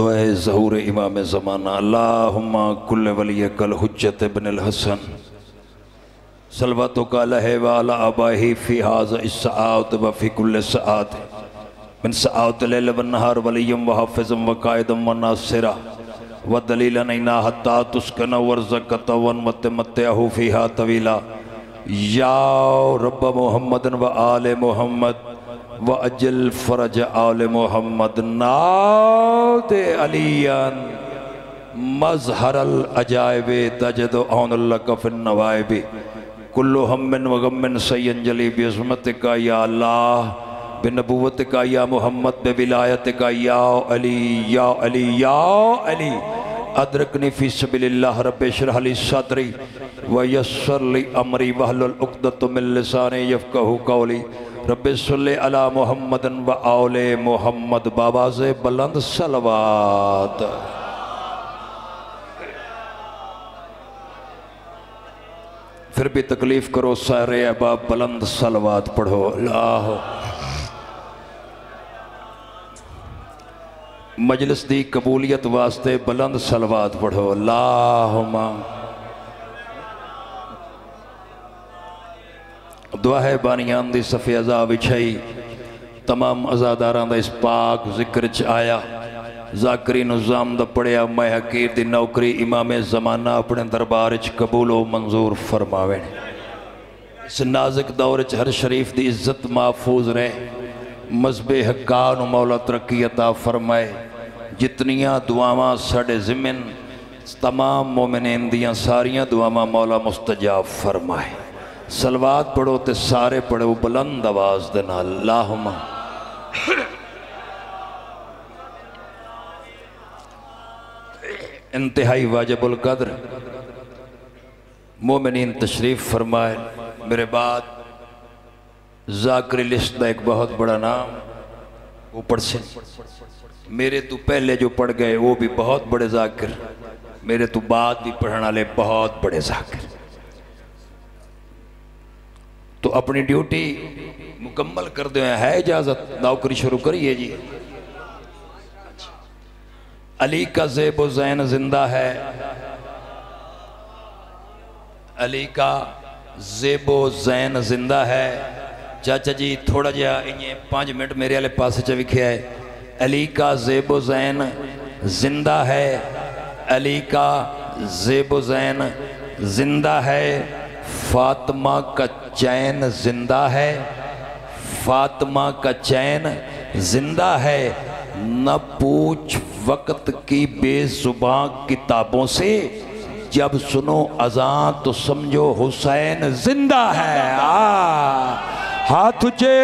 दुआ ज़हूर इमाम ज़माना। अल्लाहुम्मा कुल वली कल हुज्जत बिन हसन। सलवत का लहे वाला अबाही फ़ी हाज इसआत व फ़ी कुल सआत। मिन सआत नहार वलियम व हाफिज़म व नासिरा। व दलीलन इना हत्ता तुस्कन वर्ज़कत वन मत मत्तहु फ़ीहा तवीला। या रब मोहम्मदन व आल मोहम्मद। व अजल फरज आल मोहम्मद नाद अलियन मजहरल अजायब तजद औनकफ़िन नवायब कुल्लु हमन व गमन सैन जली बिस्मत का या अल्लाह बिनबूवत का या मोहम्मद बिलायत का या अली या अली या अली अदरकनी फ़ी सबीलिल्लाह रब इशरह ली सदरी व यस्सर ली अमरी वहलुल उक़दत मिन क़ौली रब अला मुहम्मदन व औले मोहम्मद, बाबा से बुलंद सलवात। फिर भी तकलीफ़ करो, सारे अहबाब बुलंद सलवात पढ़ो। अल्लाह। मजलिस की कबूलियत वास्ते बुलंद सलवात पढ़ो। अल्लाहुम्मा। दुआ है बानियान दी सफ़े अजा विछाई तमाम अजादारा का इस पाक ज़िक्र च आया। जाकरी निज़ाम दा पढ़िया मैं हकीर दी नौकरी इमामे ज़माना अपने दरबार च कबूलो मंजूर फरमावे। इस नाजुक दौर च हर शरीफ दी इज़्ज़त महफूज रहे। मजबे हक्का मौला तरक्की अता फरमाए। जितनियाँ दुआवां साढ़े जिमिन तमाम मोमिन दियाँ सारिया दुआवां मौला मुस्तजाब फरमाए। सलवात पढ़ो तो सारे पढ़ो, बुलंद आवाज़ दे नाल इंतहाई वाजबुल कदर। मोमिन तशरीफ़ फरमाए, मेरे बाद जाकरी लिस्ट का एक बहुत बड़ा नाम पढ़ से। मेरे तो पहले जो पढ़ गए, वो भी बहुत बड़े जाकिर। मेरे तो बाद भी पढ़ने वाले बहुत बड़े जाकिर। तो अपनी ड्यूटी मुकम्मल कर दे, है इजाज़त, नौकरी शुरू करिए जी। अली का जेब जैन ज़िंदा है। अली का जेबो जैन ज़िंदा है। चाचा जी, थोड़ा जहा इं पाँच मिनट मेरे वाले पास च विख्या है अली का जेबो जैन ज़िंदा है। अली का जेबो जैन ज़िंदा है। फातिमा का चैन ज़िंदा है, फातिमा का चैन ज़िंदा है। न पूछ वक्त की बेजुबा किताबों से, जब सुनो अजान तो समझो हुसैन ज़िंदा है। आ, हाथ चे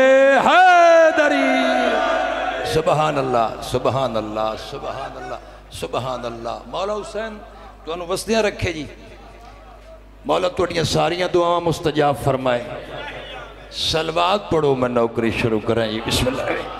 हैदरी। सुबहान अल्लाह सुबहान अल्लाह सुबहान अल्लाह सुबहान अल्लाह मौला हुसैन तुम वसदियाँ रखे जी। मौला थोड़िया सारिया दुआव मुस्तजाब फरमाए सलवात पढ़ो मैं नौकरी शुरू करें जी बिस्मिल्लाह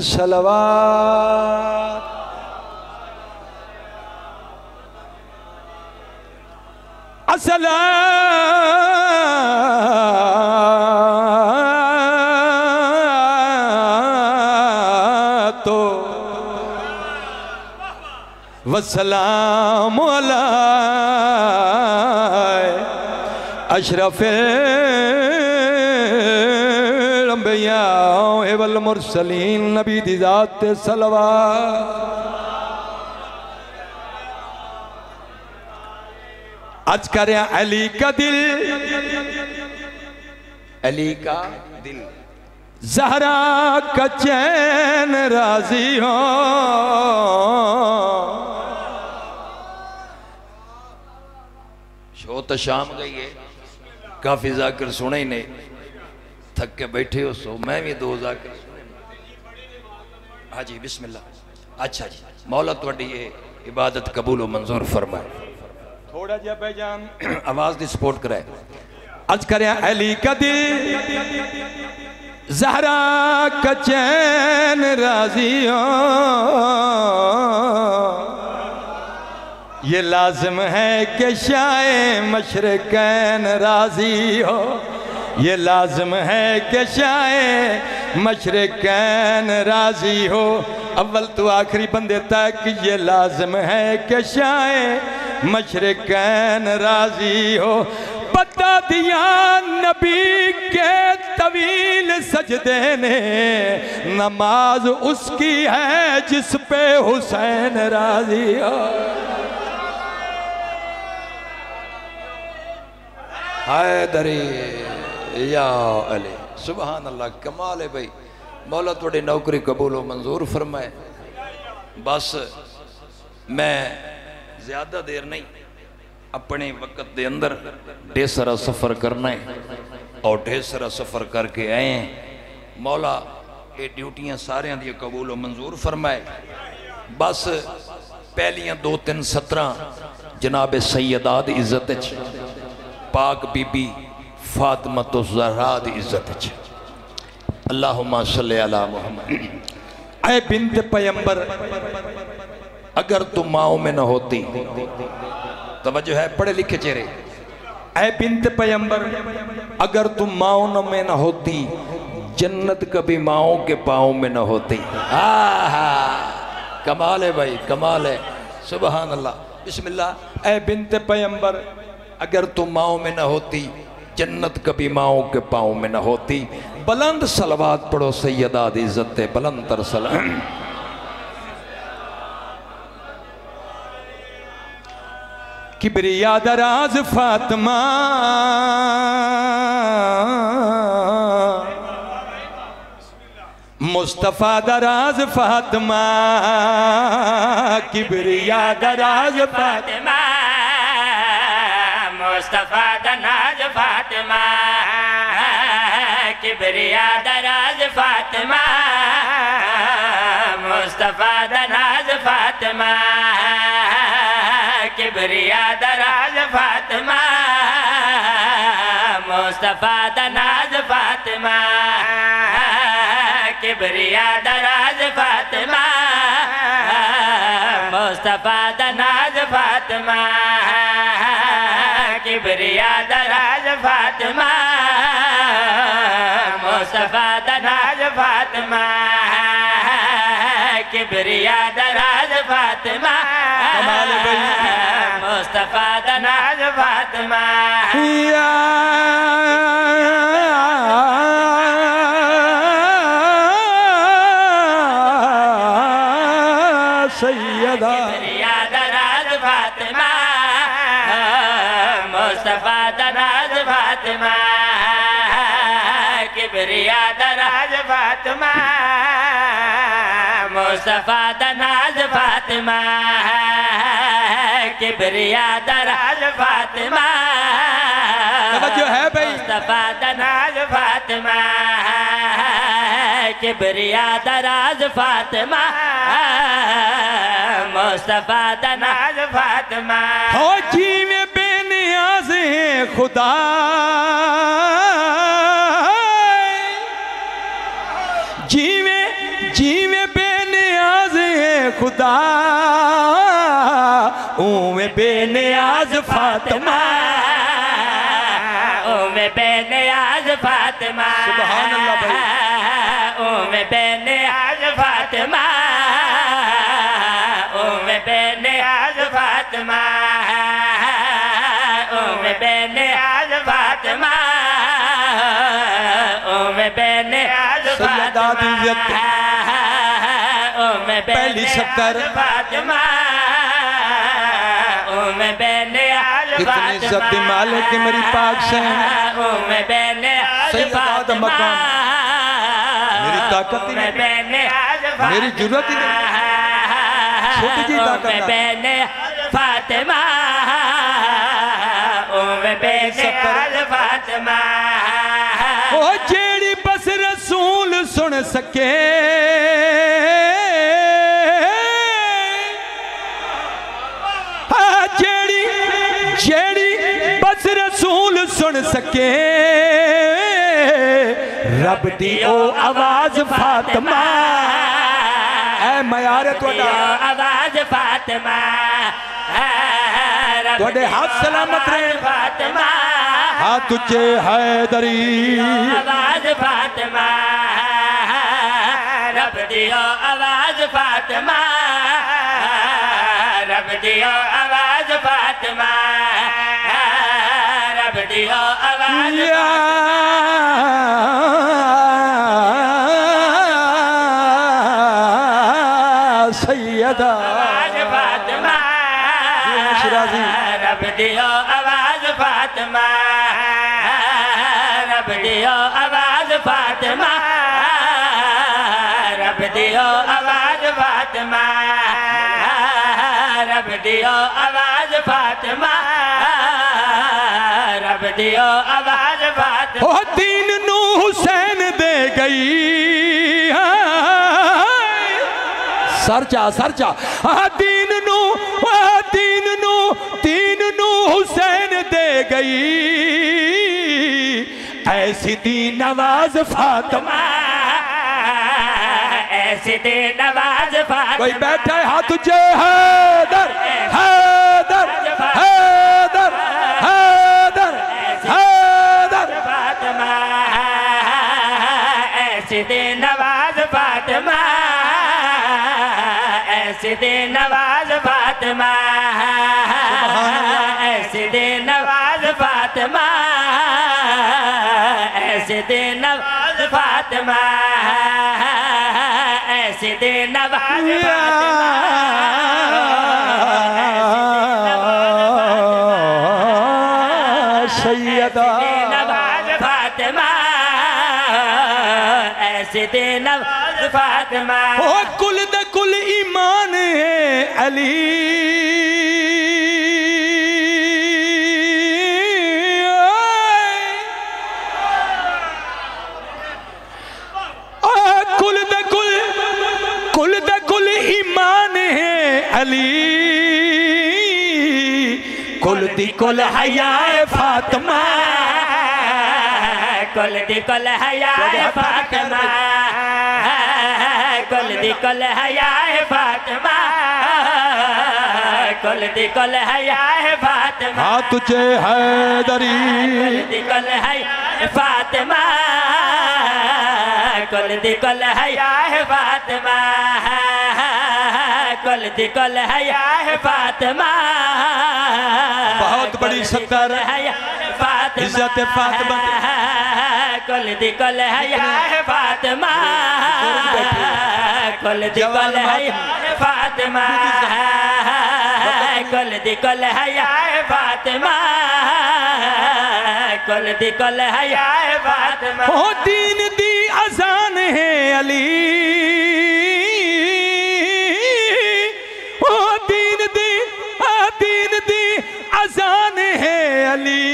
सलवार असल तो वसलाम अशरफ वल मुरसलीन, नबी दी जात ते सलवा आज कर अली का दिल। अली का दिल। जहरा का चैन राज़ी हो। शो तो शाम गई है। काफ़ी जाकर सुने ही नहीं। थक के बैठे हो सो मैं भी दो सुने। हाँ जी बिस्मिल्लाह। अच्छा जी मौला थोड़ी ये इबादत कबूल मंजूर फरमाए। थोड़ा जा भाईजान आवाज़ दी सपोर्ट कराए। आज कर अली का दिल जहरा का चैन राज़ी हो ये लाजम है कि शाये मशरकैन राज़ी हो ये लाजम है कि शाये मशरकैन राज़ी हो। अव्वल तो आखिरी बंदे तक ये लाजम है कि शाये मशरकैन राज़ी हो। बता दिया नबी के तवील सजदे ने, नमाज़ उसकी है जिस पे हुसैन राज़ी हो। हाय दरे। अली सुबहान अल्लाह कमाल है भाई मौला थोड़ी नौकरी कबूल मंजूर फरमाए बस मैं ज़्यादा देर नहीं, अपने वक्त के अंदर ढेर सारा सफ़र करना है। और ढेर सारा सफ़र करके आए हैं। मौला, ये ड्यूटियाँ सारियाँ दी कबूल व मंजूर फरमाए। बस, पहलियाँ दो तीन सत्रह, जनाब सैयदाद इज़्ज़त पाक बीबी फातिमा तो जहरा दी इज़्ज़त अल्लाहुम्मा सल्ली अला मुहम्मद। पैंबर अगर तुम माओ में न होती तो तवज्जो है पढ़े लिखे चेहरे। ऐ बिंत पैंबर अगर तुम माओ न में न होती, जन्नत कभी माओ के पाओ में न होती। आहा, कमाल है भाई, कमाल है। सुबहान अल्लाह बिस्मिल्लाह। ऐ बिंत पैंबर अगर तुम माओ में न होती जन्नत कभी माओ के पाँव में न होती। बुलंद सलवात पढ़ो सैयदा दी इज़्ज़त बुलंद तर सलाम किबरिया दराज फातिमा। मुस्तफ़ा दराज फातमा। किबरिया दराज फातिमा। मुस्तफ़ा दनाज फातिमा, किबरिया दराज फातिमा, मुस्तफ़ा दनाज फातिमा, किबरिया दराज फातिमा, मुस्तफ़ा दनाज फातिमा, किबरिया दराज फातिमा, मुस्तफ़ा दनाज फातिमा। किबरिया दराज फातिमा मुस्तफा दनाज फातिमा किबरिया दराज फातिमा कमाल है भाई। मुस्तफा मुस्तफ़ा दराज फातिमा किबरिया दराज फातिमा तवज्जो है भाई। मुस्तफ़ा दराज फातिमा किबरिया दराज फातिमा मुस्तफ़ा दराज फातिमा हो। जी में बेनियाज है खुदा। जीवे जीवे बेनियाज है खुदा ऊमे बेनियाज फातिमा। ओमे बेनियाज फातिमा। सुभान अल्लाह भाई। ओमे बेनियाज फातिमा। ओमे बेनियाज फातिमा। ओमे बेनियाज फातिमा। ओमे बेनियाज सैयदा बाद इज़्ज़त उम पहली सत्तर। कितनी इज़्ज़त मालिक की मेरी पाक से मकाम। मेरी ताकत ही नहीं। मेरी ज़रूरत ही नहीं। छोटी जी ताकत फातिमा ओ जेड़ी बस रसूल सुन सके। सके। रब दी ओ आवाज़ फातमा। ऐ मयार आवाज़ फातमा। तोड़े हाथ सलामत रहे। फातमा। हाथ तुझे हैदरी। आवाज़ फातमा। रब दी ओ आवाज़ फातमा। रब दी ओ या आवाज शिराजी। रब दियो आवाज फातिमा रब दियो आवाज फातिमा रब दियो आवाज फातिमा रब दियो आवाज फातिमा दियो आवाज़ ओ दीन नू हुसैन दे गई। हाय। सर चा सर चा आ दीन नू दीन नू दीन नू हुसैन दे गई। ऐसी दीन नवाज़ फातमा। ऐसी दे नवाज़ फातिमा। कोई बैठा है हाथ तुझे हैदर हैदर। ऐसे दे नवाज़ फातिमा। ऐसे दे नवाज़ फातिमा। ऐसे दे नवाज़ फातिमा। ऐसे दे नवाज़ सैयदा। नवाज़ फातिमा। ऐसे दे नवाज़ फातिमा। कुल अली। कुल द कुल कुल द कुल ईमान है अली। कुल दी कुल हया फातिमा। कुल दी कुल हया फातिमा। कुल दी कुल हया फातिमा। कुल दी कुल हया फातिमा। हाँ तुझे हैदरी। दी कुल हया फातिमा। कुल दी कुल हया फातिमा। कुल दी कुल हया फातिमा। बहुत बड़ी सत्तर फातिमा। इज़्ज़त फातिमा कुल दी कुल है फातिमा। कुल दी कुल है फातिमा। कुल दी कुल है फातिमा कुल दी कुल है फातिमा। ओ दीन दी अजान है अली। ओ दीन दी आ दीन दी अजान है अली।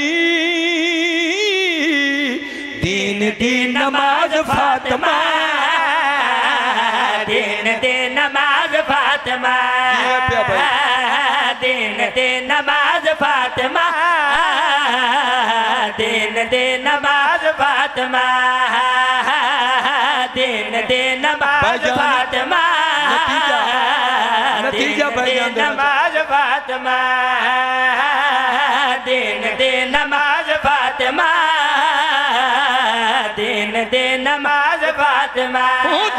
दीन दी नमाज़ फातिमा दिन दिन नमाज़ दिन नमाज़ फातिमा दिन दिन नमाज़ फातिमा दिन दिन नमाज़ फातिमा नतीजा- नमाज़ फातिमा दिन दिन नमाज़ फातिमा दिन दिन नमाज़ फातिमा।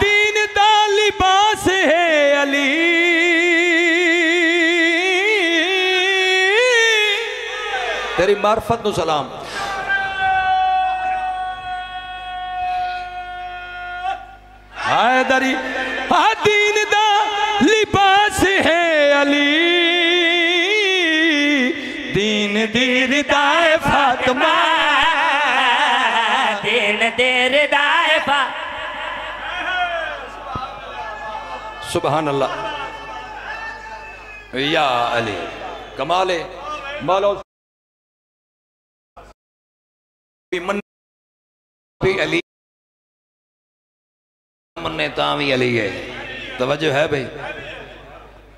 दीन तेरी मार्फत नु सलाम। हैदरी आ दीन दा लिबास है अली। दीन दी रिदाए फातिमा। दिन देर दायफा सुबहान अल्लाह या अली कमाले मौलो मन्ने ता भी अली है। तवज्जो है भाई।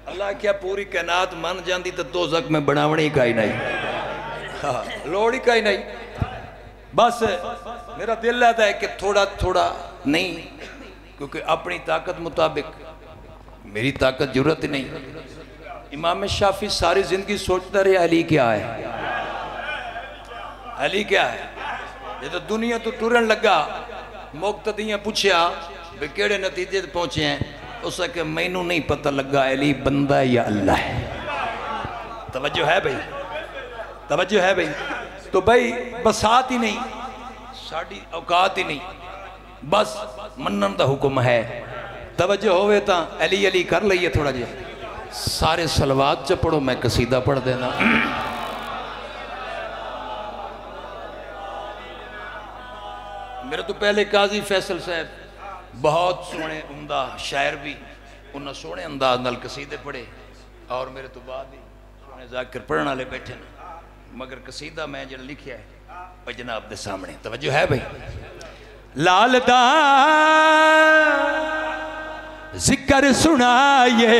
अल्लाह क्या पूरी कायनात मन जाती तो दो जख में बनावनी का ही नहीं। हाँ, लोड़ ही कहीं नहीं। बस मेरा दिल रहता है कि थोड़ा थोड़ा नहीं क्योंकि अपनी ताकत मुताबिक मेरी ताकत ज़रूरत ही नहीं। इमाम शाफी सारी ज़िंदगी सोचता रहे अली क्या है? अली क्या है? ये तो दुनिया तो टुरन लगा मुक्तदियाँ पूछया भी केड़े नतीजे पहुँचे हैं, उस के मैनू नहीं पता लगा अली बंदा या अल्लाह है। तवज्जो है भाई। तवज्जो है भाई। तो भाई, बसात ही नहीं, साड़ी औकात ही नहीं, बस मनन का हुक्म है। तवज्जो होवे ता अली अली कर लईए थोड़ा जिहा। सारे सलवात च पढ़ो, मैं कसीदा पढ़ देना। मेरे तो पहले काजी फैसल साहब बहुत सोहने उमदा शायर भी उन्हें सोहने अंदाज नाल कसीदे पढ़े और मेरे तो बाद ही सोहने जाकर पढ़ने वाले बैठे ने। मगर कसीदा मैं जो लिखा है वो जनाब के सामने। तवज्जो है भाई? लाल दा ज़िक्र सुनाए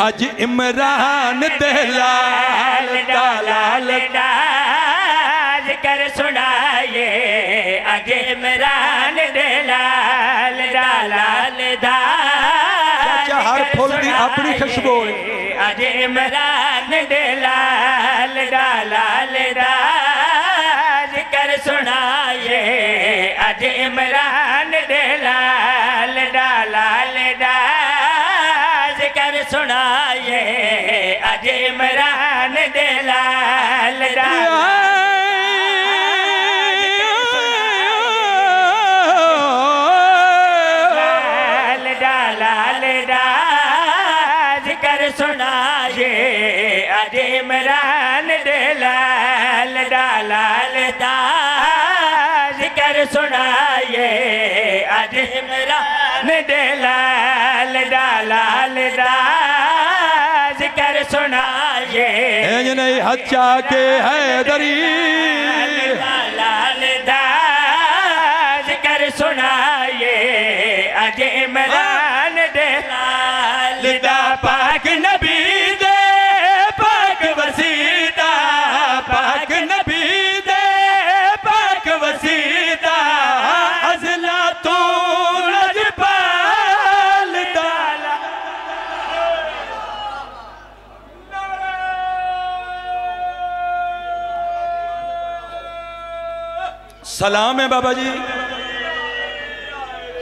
अज इमरान दे। लाल दा लाल दा। फुल दी अपनी खुशबू है। अज इमरान दे लाल दा लाल दा कर अज इमरान दे लाल दा ज़िक्र सुनाए अज इमरान दे लाल डा लाल दा ज़िक्र सुनाए नहीं हच्चा के हैदरी लाल दा ज़िक्र सुनाए अज इमरान दे लाल दा सलाम है बाबा जी।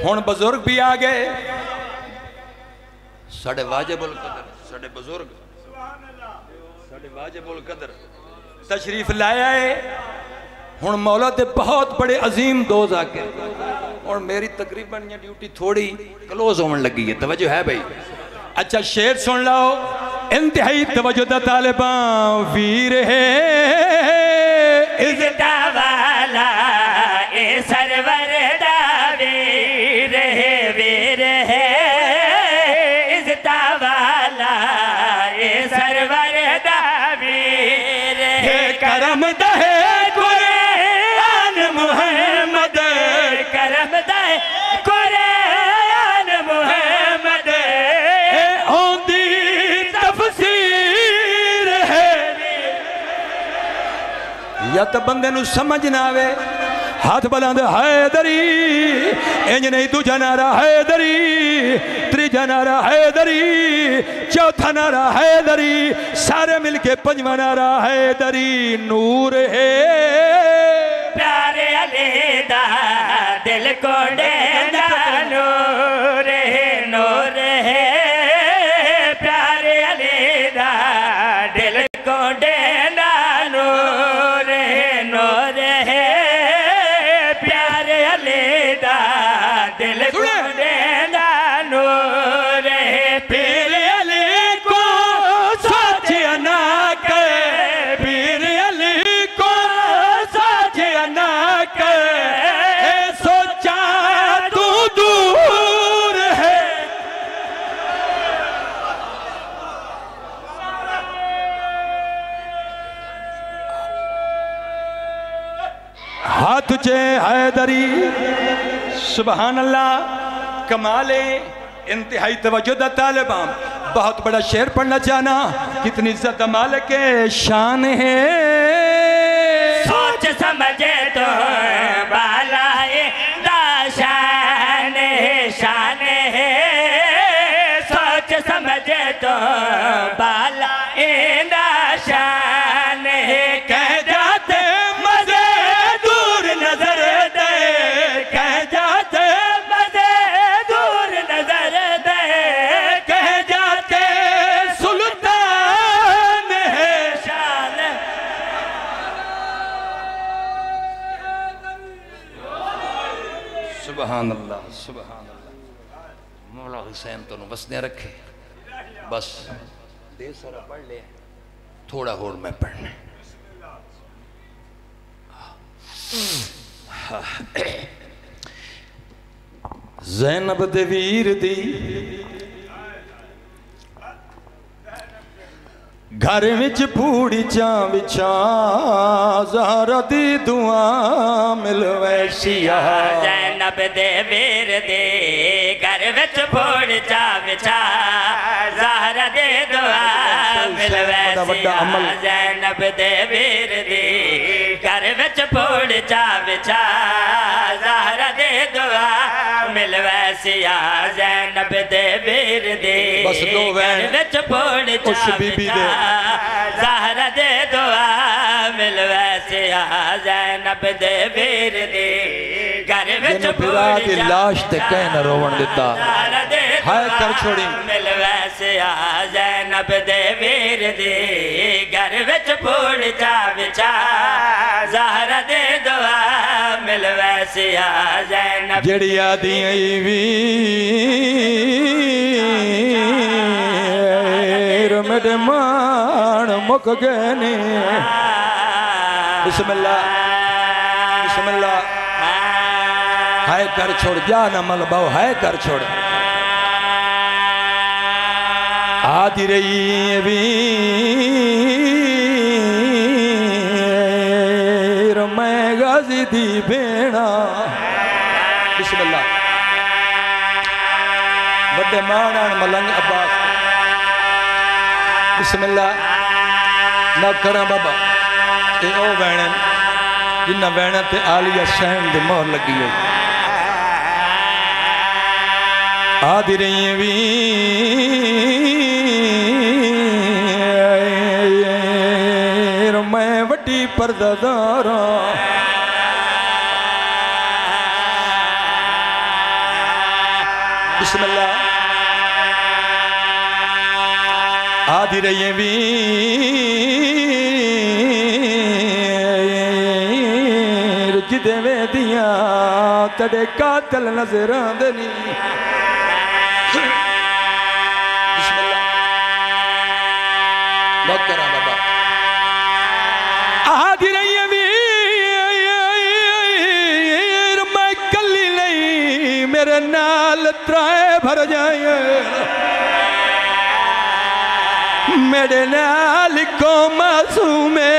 हूँ बजुर्ग भी आ गए। साढ़े वाजिबुल कदर साढ़े बजुर्ग। साढ़े वाजिबुल कदर। तशरीफ़ लाया है हूँ मौला तो बहुत बड़े अजीम दो जाके और मेरी तकरीबन या ड्यूटी थोड़ी क्लोज होने लगी है। तवज्जो है भाई। अच्छा शेर सुन लाओ। इंतहाई तवज्जो दालिबा वीर है। इज़्ज़त तो बंदे समझ ना आवे। हाथ बुलंद हैदरी इंज नहीं दूजा नारा हैदरी त्रीजा नारा हैदरी चौथा नारा हैदरी सारे मिलके पंजवा नारा हैदरी नूर है। प्यारे अलीदा दिल को हाथ चे हैदरी सुबहान अल्लाह कमाले, इंतहाई तवज्जो दा तालिबा बहुत बड़ा शेर पढ़ना चाहना, कितनी इज़्ज़त मालिक शान है। सोच समझे तो हंसने रखे। बस। दे सारा पढ़ ले थोड़ा होर मैं पढ़ने। जैनब देवीर दी। घर विच पूड़ी चा बिछा जारा दी दुआ मिलवैशिया। जैनब दे दी। विच फोड़ चा विछा ज़हरा दे दुआ मिलवे जैनब दे वीर दे। घर विच फोड़ चा विछा ज़हरा दे दुआ मिलवे सिया जैनब दे वीर दे। बस दो वैन। विच फोड़ चा उस ज़हरा दे दुआ मिलवे सिया जैनब दे वीर दे। जिन फिरा दी लाश ते कह न रोवन दिता हाय कर छोड़ी। मिल वैसे आ जैनब दे वीर दे। घर विच फूल जा विचा जहरा दे दुआ मिल वैसे आ जैनब जड़ी आदी आई वीर मेरे मान मुक गए ने हाय कर छोड़ जा ना मल भाव है कर छोड़। आदि रही वीर, मैं गाजी दी भेणा। बिस्मिल्ला बड़े माण मलंग अब्बास। बिस्मिल्ला ना करा बाबा। ये ओ वैण जिन्ना वैण ते आलिया शहन दी मोहर लगी है ആതിരയവീ വട്ടി പർദാരോ ബിസ്മില്ല. ആതിരയ രുചി ദേവേദിയ കടെ കാത്തൽ നസരാന്തനീ भर जाए। मेरे नाल को मासूमे,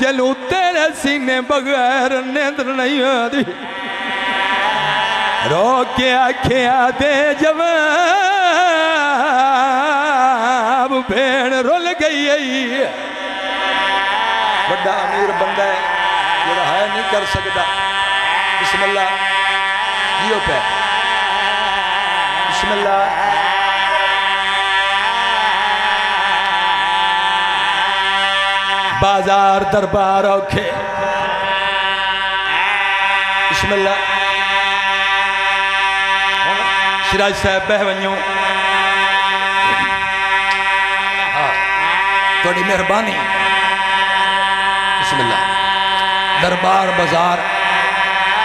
जलू तेरे सीने बगैर नींद नहीं आती रो के आखिया दे जवाब, भेड़ रुल गई बड़ा अमीर बंदा है जरा है नहीं कर सकता बिस्मिल्लाह, जियो पे। बिस्मिल्लाह। बाज़ार दरबार औखे। बिस्मिल्लाह। हुण सिराज साहब, बह वञो। हा, थोड़ी मेहरबानी। बिस्मिल्लाह। दरबार, बाज़ार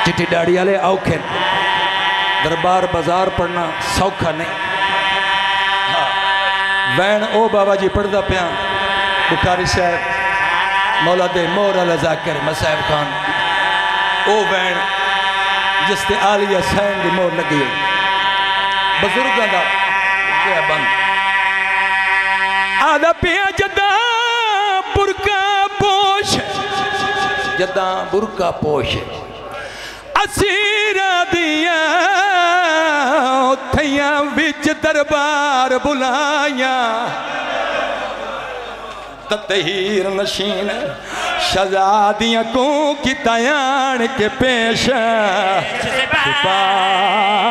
चिट्ठी डाड़ी वाले औखे। दरबार बाज़ार पढ़ना सौखा नहीं। हाँ। वैन ओ बाबा जी पढ़ता पिया। बुखारी साहब मौला दे मोर अल जाकर मसाहब खान। ओ वैन जिस ते आलिया सैन दी मोर लगी हुई। बजुर्गों का क्या बंद। आदा पिया जदा पुरका पोश। जदा बुरका पोश। असीरा दिया थैया बिच दरबार बुलाया तहीर नशीन शहजादियाँ को की के पेश। पाया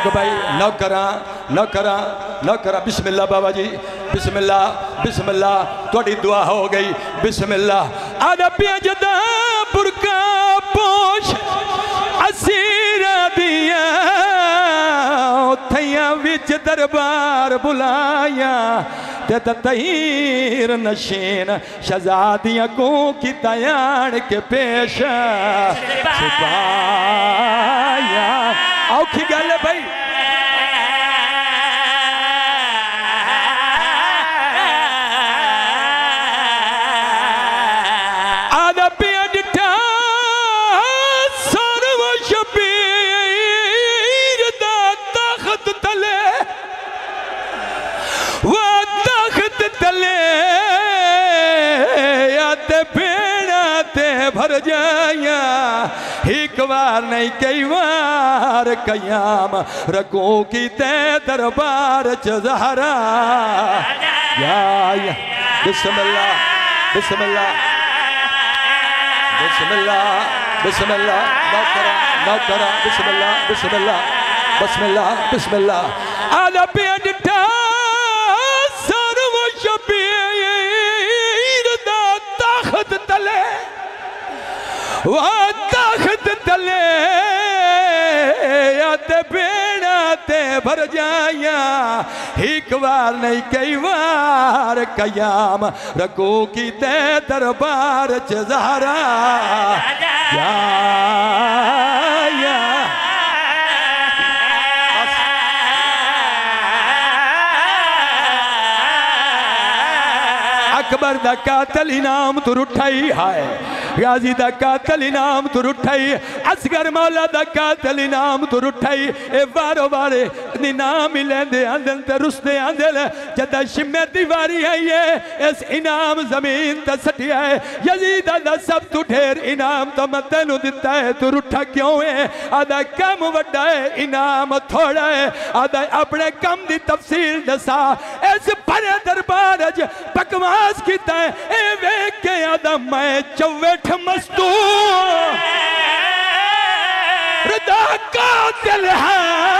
रुक भाई नौकरा नौकरा नौकरा बिस्मिल्लाह बाबा जी बिस्मिल्लाह बिस्मिल्लाह थोड़ी दुआ हो गई बिस्मिल्लाह। पिया जदा बुरका पोश असीर दिया थैया विच दरबार बुलाया। ते तहीर नशीन शहजादियाँ को की तयान के पेश। छुपाया औखी गल भाई। बार नहीं कई बार कयाम रखो की ते दरबार च जहरा। या या। बिस्मिल्लाह बिस्मिल्लाह। बिस्मिल्लाह बिस्मिल्लाह। नौकरा नौकरा बिस्मिल्लाह बिस्मिल्लाह। बिस्मिल्लाह बिस्मिल्लाह। आला पेट सर्व शबीर दा तले। वह तख्त तले ते बेड़ा ते भर जाया एक बार नहीं कई बार कयाम रखो की ते दरबार च जहरा या या अकबर दा कातल इनाम तुर उठाई हाय गाजी का कातल इनाम तुर उठाई, असगर मौला दा कातल इनाम तुर ए बारो बारे इनाम ही लेंदे आंदन ते रुसदे आंदे जदा शिमे दी वारी आई है, इस इनाम ज़मीन ते सटिया है यजीद दा सब तू ढेर इनाम तो मैं तेनु दिता है। तू रुठा क्यों है? आदा, कम वड्डा है, इनाम थोड़ा है। आदा, अपने कम दी तफसील दसा। इस भरे दरबार च बकवास कीता है। ए वेख के आदा, मैं चौवेठ मस्तू रदा कातिल है।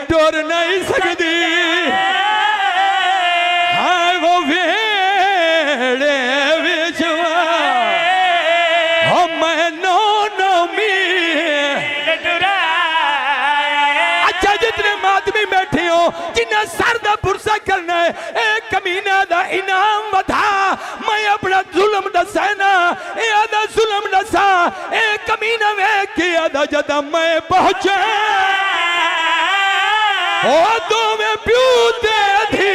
टोर नहीं सकती। है वो भेड़े अच्छा जितने आदमी बैठे हो, जिन्हें सरदा पुरसा करना है, एक कमीना का इनाम बता मैं अपना जुल्म दसैना जुल्म दसा एक कमीना वे के जदा मैं पहुँचा। ओ दो में प्यू दे धी